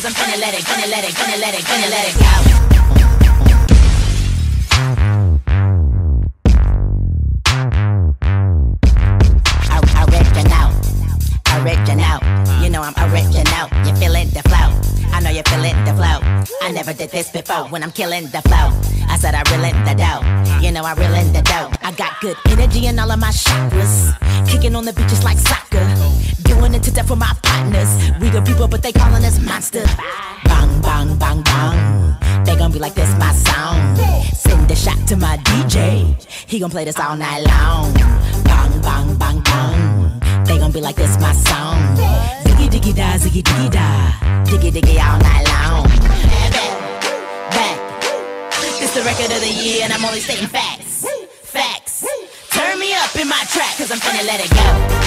cause I'm finna let it, gonna let it, gonna let it, gonna let it go. Original, original. You know I'm original. You feeling the flow? I know you feeling the flow. I never did this before. When I'm killing the flow, I said I reel the dough. You know I reel the dough. I got good energy in all of my chakras. Kicking on the beaches like soccer. Doing it to death with my partners. People, but they calling us monsters. Bang, bang, bang, bang. They gon' be like this, my song. Send a shot to my DJ. He gon' play this all night long. Bang, bang, bang, bang. They gon' be like this, my song. Ziggy, diggy, da, ziggy, diggy, da. Diggy, diggy, all night long. Back, back. It's the record of the year, and I'm only stating facts. Facts. Turn me up in my track, cause. I'm finna let it go.